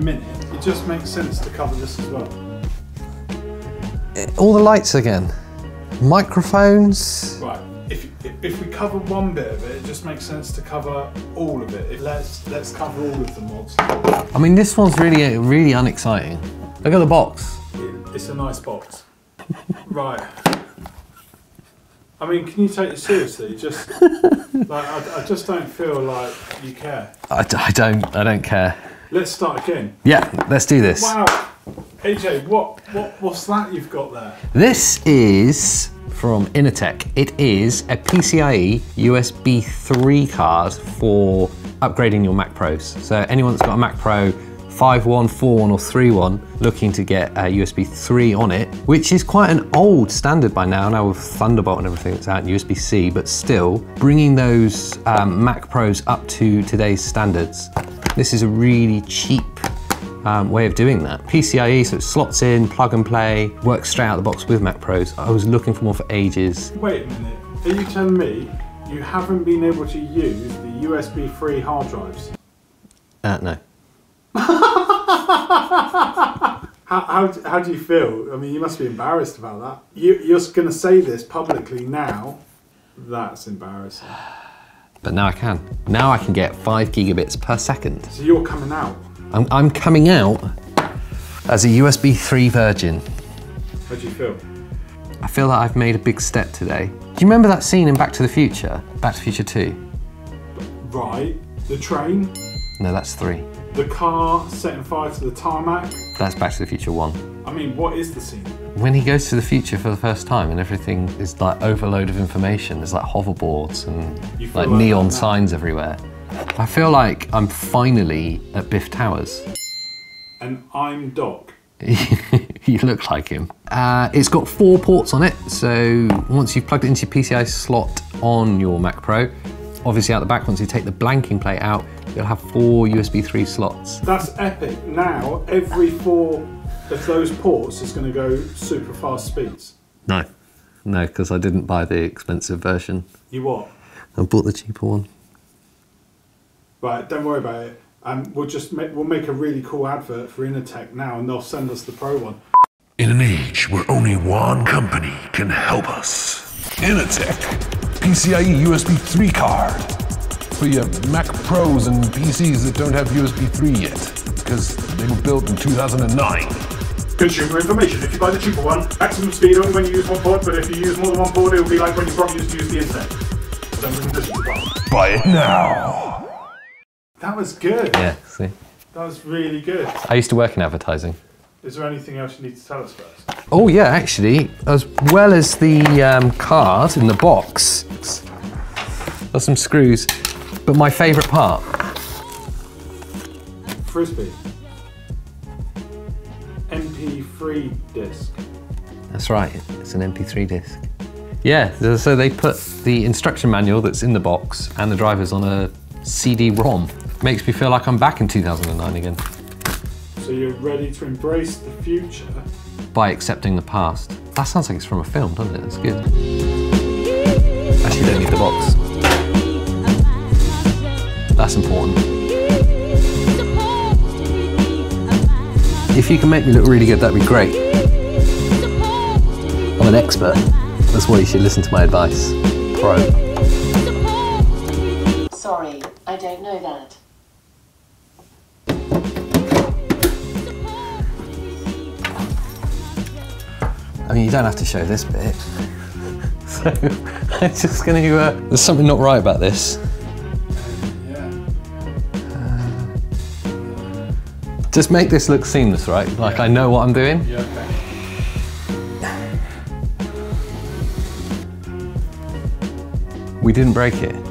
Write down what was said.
minute. It just makes sense to cover this as well. All the lights again. Microphones. Right. If, if, we cover one bit of it, it just makes sense to cover all of it. If let's let's cover all of the mods. I mean, this one's really, really unexciting. Look at the box. It's a nice box. right. I mean, can you take it seriously? Just like I, I just don't feel like you care. I, I don't, I don't care. Let's start again. Yeah, let's do this. Wow. AJ, what, what what's that you've got there? This is from Inateck. It is a PCIe USB 3 card for upgrading your Mac Pros. So anyone that's got a Mac Pro 5.1, 4.1 or 3.1 looking to get a USB 3 on it, which is quite an old standard by now, now with Thunderbolt and everything that's out in USB-C, but still bringing those um, Mac Pros up to today's standards. This is a really cheap um, way of doing that. PCIe, so it slots in, plug and play, works straight out of the box with Mac Pros. I was looking for more for ages. Wait a minute. Are you telling me you haven't been able to use the USB 3 hard drives? Uh, no. How, how, how do you feel? I mean, you must be embarrassed about that. You, you're going to say this publicly now. That's embarrassing. But now I can. Now I can get five gigabits per second. So you're coming out. I'm, I'm coming out as a USB 3 virgin. How do you feel? I feel that I've made a big step today. Do you remember that scene in Back to the Future? Back to the Future 2? Right. The train, No, that's 3. The car setting fire to the tarmac. That's Back to the Future 1. I mean, what is the scene? When he goes to the future for the first time and everything is like overload of information, there's like hoverboards and like like neon now? signs everywhere. I feel like I'm finally at Biff Towers. And I'm Doc. you look like him. Uh, it's got four ports on it, so once you've plugged it into your PCI slot on your Mac Pro, obviously out the back, once you take the blanking plate out, you'll have four USB 3 slots. That's epic. Now, every four of those ports is going to go super fast speeds. No. No, because I didn't buy the expensive version. You what? I bought the cheaper one. Right, don't worry about it. Um, we'll just make, we'll make a really cool advert for Inateck now, and they'll send us the pro one. In an age where only one company can help us. Inateck. PCIe USB 3 card. For your Mac Pros and PCs that don't have USB 3 yet. Because they were built in 2009. Consumer information. If you buy the cheaper one, maximum speed only when you use one port, but if you use more than one port, it will be like when you probably used to use the internet. Terms and conditions apply. Buy it now. That was good. Yeah, see? That was really good. I used to work in advertising. Is there anything else you need to tell us first? Oh yeah, actually, as well as the um, card in the box, there's some screws. But my favourite part, Frisbee. MP3 disc. that's right, it's an MP3 disc. Yeah, so they put the instruction manual that's in the box and the drivers on a CD-ROM. Makes me feel like I'm back in 2009 again So you're ready to embrace the future. by accepting the past. That sounds like it's from a film, doesn't it? That's good. Actually, don't need the box. That's important. If you can make me look really good, that'd be great. I'm an expert. That's why you should listen to my advice. Pro. Sorry, I don't know that. I mean, you don't have to show this bit. So I'm just going to. Uh, there's something not right about this. Just make this look seamless, right? Like I know what I'm doing. Yeah, okay. We didn't break it.